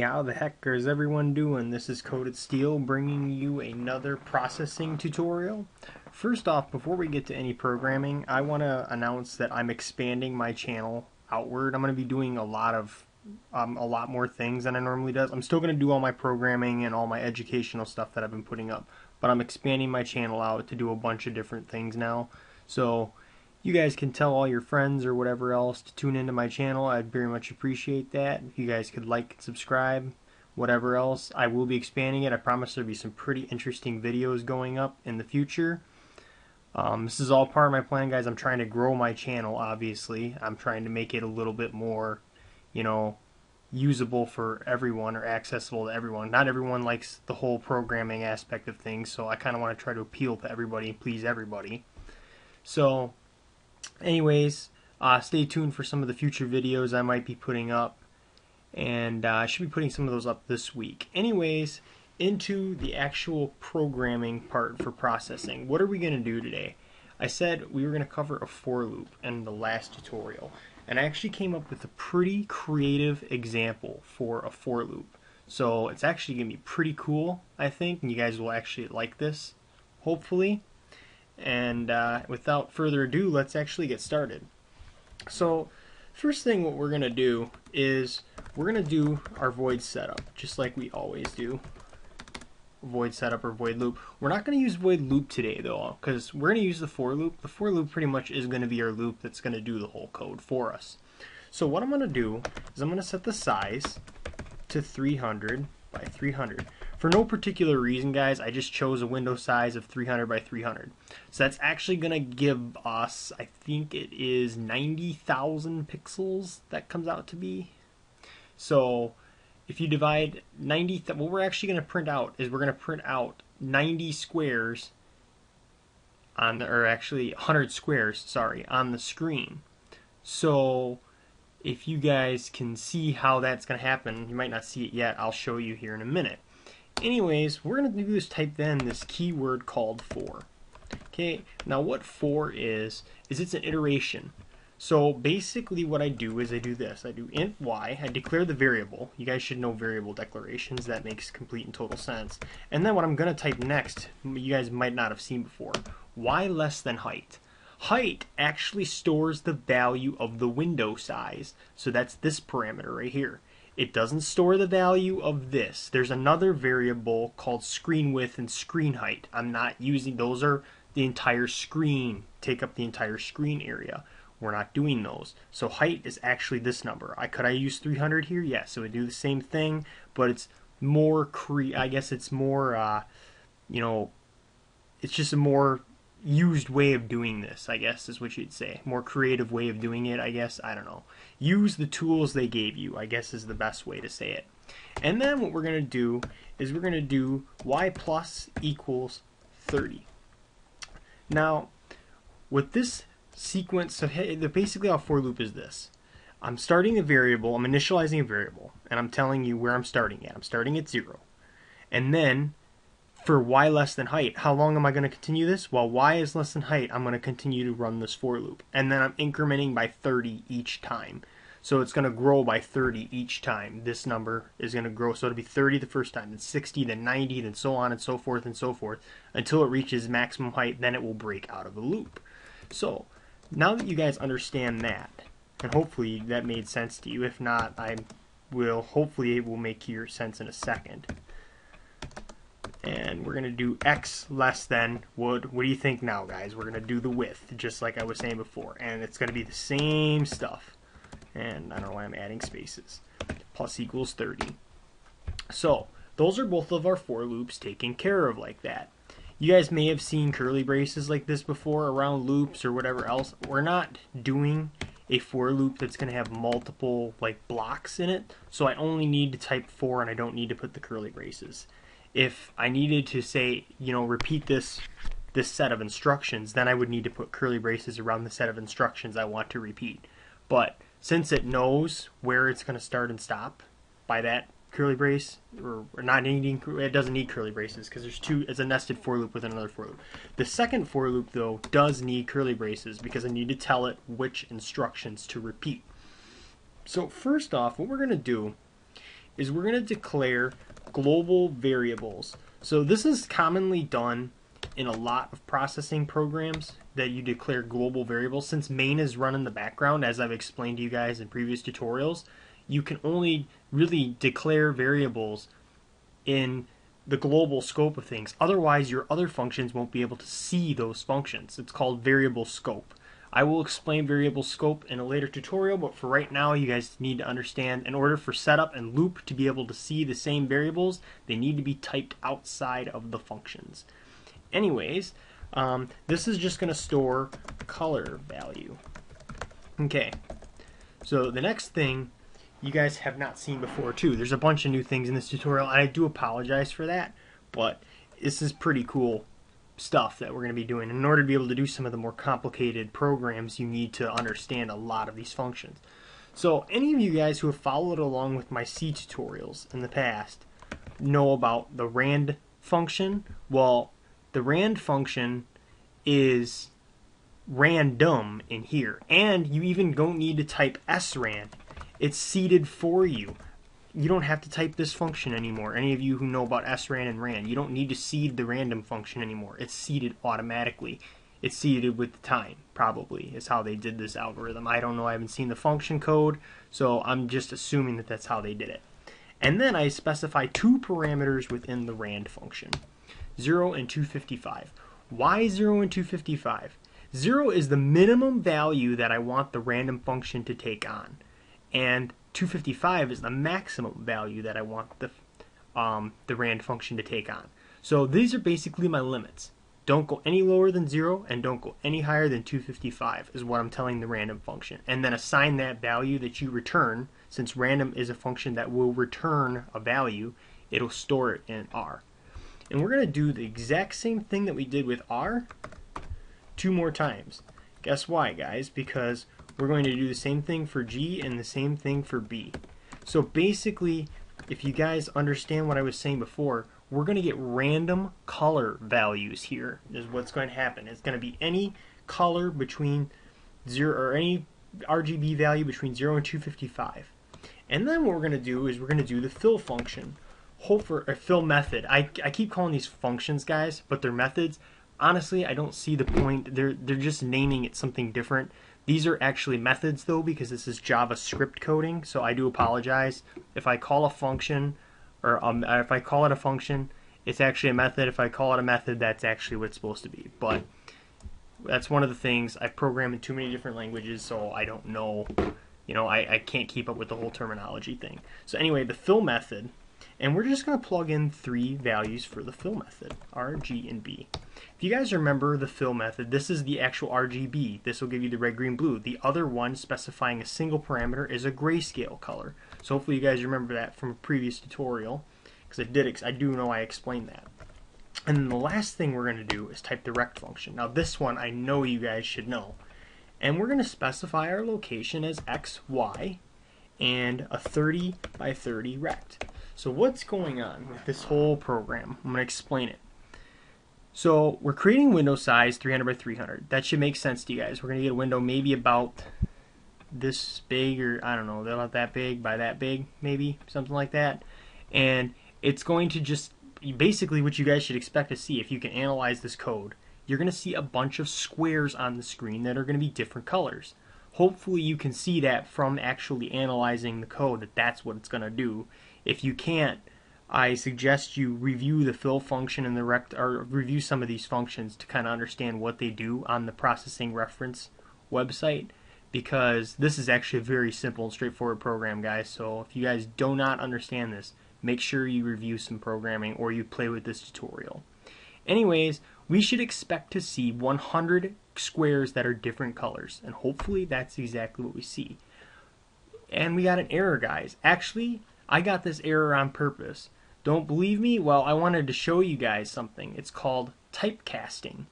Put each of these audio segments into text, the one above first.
How the heck is everyone doing? This is CodedSteele bringing you another processing tutorial. First off, before we get to any programming, I want to announce that I'm expanding my channel outward. I'm going to be doing a lot of um, a lot more things than I normally do. I'm still going to do all my programming and all my educational stuff that I've been putting up, but I'm expanding my channel out to do a bunch of different things now. So you guys can tell all your friends or whatever else to tune into my channel. I'd very much appreciate that. If you guys could like and subscribe, whatever else. I will be expanding it. I promise there'll be some pretty interesting videos going up in the future. Um, this is all part of my plan, guys. I'm trying to grow my channel, obviously. I'm trying to make it a little bit more, you know, usable for everyone or accessible to everyone. Not everyone likes the whole programming aspect of things, so I kind of want to try to appeal to everybody and please everybody. So, anyways, uh, stay tuned for some of the future videos I might be putting up. And uh, I should be putting some of those up this week. Anyways, into the actual programming part for processing. What are we going to do today? I said we were going to cover a for loop in the last tutorial. And I actually came up with a pretty creative example for a for loop. So it's actually going to be pretty cool, I think, and you guys will actually like this, hopefully. And uh, without further ado, let's actually get started. So, first thing what we're going to do is we're going to do our void setup, just like we always do. Void setup or void loop. We're not going to use void loop today though, because we're going to use the for loop. The for loop pretty much is going to be our loop that's going to do the whole code for us. So what I'm going to do is I'm going to set the size to 300 by 300. For no particular reason, guys, I just chose a window size of 300 by 300. So that's actually going to give us, I think it is 90,000 pixels that comes out to be. So if you divide 90, what we're actually going to print out is we're going to print out 90 squares on, the, or actually 100 squares, sorry, on the screen. So if you guys can see how that's going to happen, you might not see it yet, I'll show you here in a minute. Anyways, we're going to do is type then this keyword called for. Okay, now what for is, is it's an iteration. So basically what I do is I do this. I do int y, I declare the variable. You guys should know variable declarations. That makes complete and total sense. And then what I'm going to type next, you guys might not have seen before, y less than height. Height actually stores the value of the window size. So that's this parameter right here. It doesn't store the value of this. There's another variable called screen width and screen height. I'm not using, those are the entire screen, take up the entire screen area. We're not doing those. So height is actually this number. I Could I use 300 here? Yes, it would do the same thing, but it's more, cre I guess it's more, uh, you know, it's just a more used way of doing this, I guess is what you'd say. More creative way of doing it, I guess. I don't know. Use the tools they gave you, I guess is the best way to say it. And then what we're going to do is we're going to do y plus equals 30. Now, with this sequence, so basically our for loop is this. I'm starting a variable, I'm initializing a variable, and I'm telling you where I'm starting at. I'm starting at 0. And then for y less than height, how long am I going to continue this? Well, y is less than height, I'm going to continue to run this for loop. And then I'm incrementing by 30 each time. So it's going to grow by 30 each time. This number is going to grow. So it'll be 30 the first time, then 60, then 90, then so on and so forth and so forth until it reaches maximum height. Then it will break out of the loop. So now that you guys understand that, and hopefully that made sense to you. If not, I will hopefully it will make your sense in a second and we're going to do x less than would what do you think now guys? We're going to do the width just like I was saying before and it's going to be the same stuff. And I don't know why I'm adding spaces. Plus equals 30 so those are both of our for loops taken care of like that. You guys may have seen curly braces like this before around loops or whatever else. We're not doing a for loop that's going to have multiple like blocks in it. So I only need to type for and I don't need to put the curly braces if I needed to say, you know, repeat this this set of instructions, then I would need to put curly braces around the set of instructions I want to repeat. But since it knows where it's going to start and stop by that curly brace, or, or not needing, it doesn't need curly braces because there's two, it's a nested for loop with another for loop. The second for loop, though, does need curly braces because I need to tell it which instructions to repeat. So first off, what we're going to do is we're going to declare global variables. So this is commonly done in a lot of processing programs that you declare global variables. Since main is run in the background, as I've explained to you guys in previous tutorials, you can only really declare variables in the global scope of things. Otherwise, your other functions won't be able to see those functions. It's called variable scope. I will explain variable scope in a later tutorial, but for right now, you guys need to understand in order for setup and loop to be able to see the same variables, they need to be typed outside of the functions. Anyways, um, this is just going to store color value. Okay, so the next thing you guys have not seen before too. There's a bunch of new things in this tutorial, I do apologize for that, but this is pretty cool stuff that we're going to be doing. In order to be able to do some of the more complicated programs, you need to understand a lot of these functions. So any of you guys who have followed along with my C tutorials in the past know about the rand function. Well, the rand function is random in here. And you even don't need to type srand. It's seeded for you. You don't have to type this function anymore. Any of you who know about srand and rand, you don't need to seed the random function anymore. It's seeded automatically. It's seeded with the time, probably, is how they did this algorithm. I don't know, I haven't seen the function code, so I'm just assuming that that's how they did it. And then I specify two parameters within the rand function, 0 and 255. Why 0 and 255? 0 is the minimum value that I want the random function to take on. And 255 is the maximum value that I want the, um, the rand function to take on. So these are basically my limits. Don't go any lower than 0 and don't go any higher than 255 is what I'm telling the random function. And then assign that value that you return. Since random is a function that will return a value, it'll store it in R. And we're going to do the exact same thing that we did with R two more times. Guess why, guys? Because we're going to do the same thing for G and the same thing for B. So basically, if you guys understand what I was saying before, we're going to get random color values here is what's going to happen. It's going to be any color between 0 or any RGB value between 0 and 255. And then what we're going to do is we're going to do the fill function. Hope for a fill method. I, I keep calling these functions, guys, but they're methods honestly, I don't see the point. They're they're just naming it something different. These are actually methods though because this is JavaScript coding. So I do apologize if I call a function or um, if I call it a function, it's actually a method. If I call it a method, that's actually what it's supposed to be. But that's one of the things I program in too many different languages, so I don't know. You know, I, I can't keep up with the whole terminology thing. So anyway, the fill method, and we're just going to plug in three values for the fill method, R, G, and B. If you guys remember the fill method, this is the actual RGB. This will give you the red, green, blue. The other one specifying a single parameter is a grayscale color. So hopefully you guys remember that from a previous tutorial because I did I do know I explained that. And then the last thing we're going to do is type the rect function. Now this one I know you guys should know. And we're going to specify our location as x, y, and a 30 by 30 rect. So what's going on with this whole program? I'm going to explain it. So we're creating window size 300 by 300. That should make sense to you guys. We're going to get a window maybe about this big or I don't know, they're not that big by that big maybe, something like that. And it's going to just basically what you guys should expect to see if you can analyze this code. You're going to see a bunch of squares on the screen that are going to be different colors. Hopefully you can see that from actually analyzing the code that that's what it's going to do. If you can't, I suggest you review the fill function and the rect or review some of these functions to kind of understand what they do on the processing reference website because this is actually a very simple and straightforward program guys. So if you guys do not understand this make sure you review some programming or you play with this tutorial. Anyways we should expect to see 100 squares that are different colors and hopefully that's exactly what we see. And we got an error guys. Actually I got this error on purpose don't believe me? Well, I wanted to show you guys something. It's called typecasting.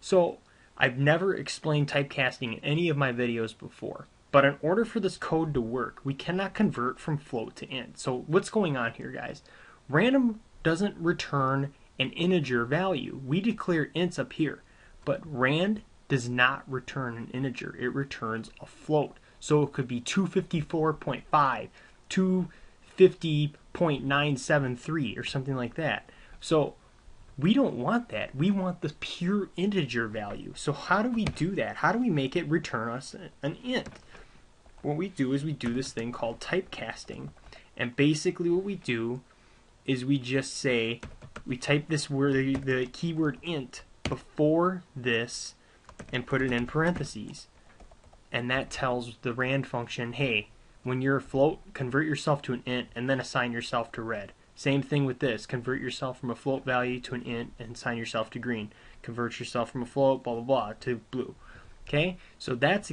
So, I've never explained typecasting in any of my videos before. But in order for this code to work, we cannot convert from float to int. So what's going on here, guys? Random doesn't return an integer value. We declare ints up here. But rand does not return an integer. It returns a float. So it could be 254.5, 2 50.973 or something like that. So we don't want that. We want the pure integer value. So how do we do that? How do we make it return us an int? What we do is we do this thing called typecasting. And basically what we do is we just say we type this word the keyword int before this and put it in parentheses. And that tells the rand function, hey, when you're float, convert yourself to an int and then assign yourself to red. Same thing with this. Convert yourself from a float value to an int and assign yourself to green. Convert yourself from a float, blah, blah, blah, to blue. Okay, so that's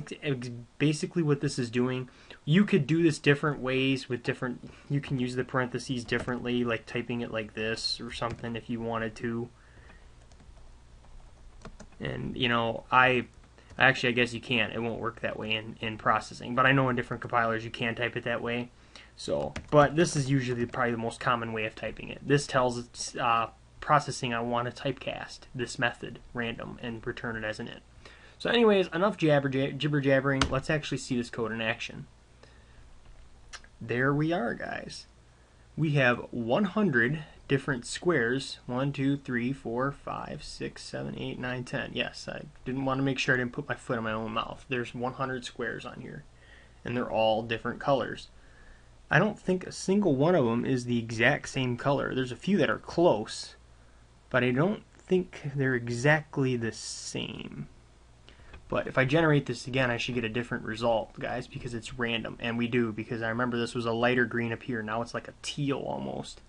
basically what this is doing. You could do this different ways with different, you can use the parentheses differently, like typing it like this or something if you wanted to. And, you know, I, actually, I guess you can't. It won't work that way in, in processing. But I know in different compilers you can type it that way. So, but this is usually probably the most common way of typing it. This tells uh, processing I want to typecast this method random and return it as an int. So anyways, enough jabber, jibber jabbering. Let's actually see this code in action. There we are, guys. We have 100 different squares. 1, 2, 3, 4, 5, 6, 7, 8, 9, 10. Yes, I didn't want to make sure I didn't put my foot in my own mouth. There's 100 squares on here. And they're all different colors. I don't think a single one of them is the exact same color. There's a few that are close, but I don't think they're exactly the same. But if I generate this again, I should get a different result, guys, because it's random. And we do, because I remember this was a lighter green up here. Now it's like a teal almost.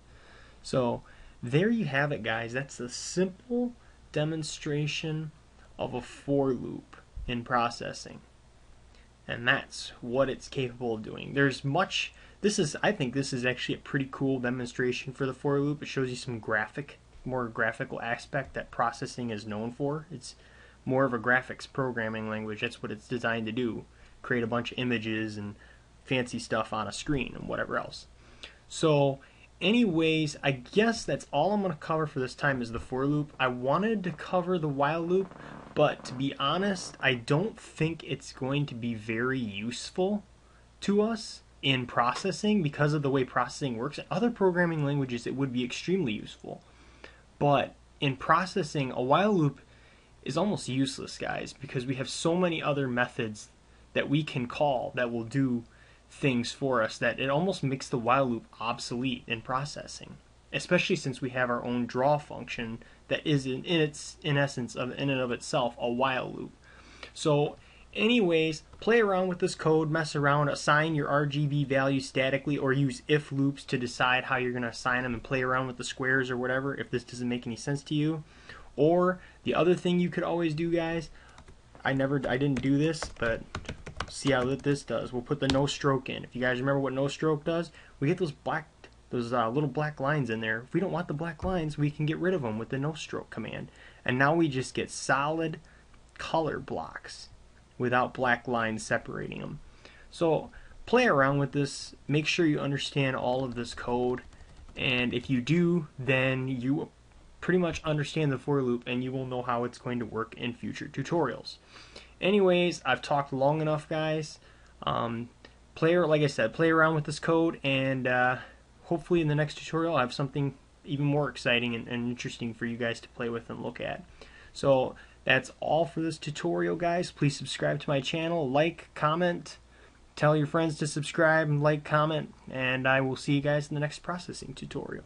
So there you have it, guys. That's a simple demonstration of a for loop in processing. And that's what it's capable of doing. There's much this is, I think this is actually a pretty cool demonstration for the for loop. It shows you some graphic, more graphical aspect that processing is known for. It's more of a graphics programming language. That's what it's designed to do. Create a bunch of images and fancy stuff on a screen and whatever else. So anyways, I guess that's all I'm going to cover for this time is the for loop. I wanted to cover the while loop, but to be honest, I don't think it's going to be very useful to us in processing because of the way processing works. In other programming languages, it would be extremely useful. But in processing, a while loop is almost useless, guys, because we have so many other methods that we can call that will do things for us that it almost makes the while loop obsolete in processing. Especially since we have our own draw function that is in, its in essence of in and of itself a while loop. So Anyways, play around with this code, mess around, assign your RGB value statically, or use if loops to decide how you're going to assign them and play around with the squares or whatever if this doesn't make any sense to you. Or the other thing you could always do, guys, I never, I didn't do this, but see how this does. We'll put the no stroke in. If you guys remember what no stroke does, we get those black, those uh, little black lines in there. If we don't want the black lines, we can get rid of them with the no stroke command. And now we just get solid color blocks without black lines separating them. So play around with this, make sure you understand all of this code, and if you do, then you pretty much understand the for loop and you will know how it's going to work in future tutorials. Anyways, I've talked long enough, guys. Um, play, like I said, play around with this code, and uh, hopefully in the next tutorial I'll have something even more exciting and, and interesting for you guys to play with and look at. So that's all for this tutorial, guys. Please subscribe to my channel, like, comment, tell your friends to subscribe, like, comment, and I will see you guys in the next processing tutorial.